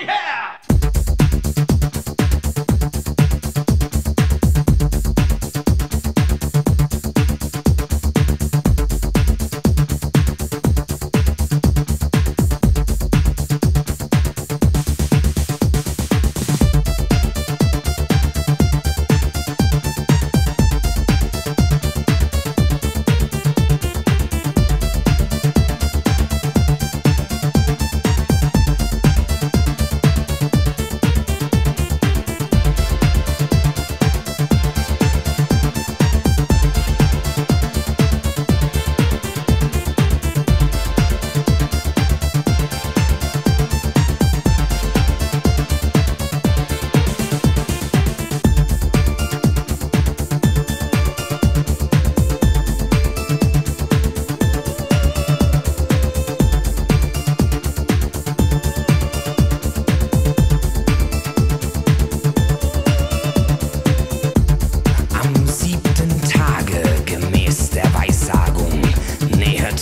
yeah!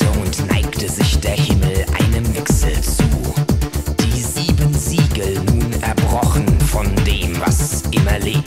und neigte sich der Himmel einem Wechsel zu. Die sieben Siegel nun erbrochen von dem, was immer lebt.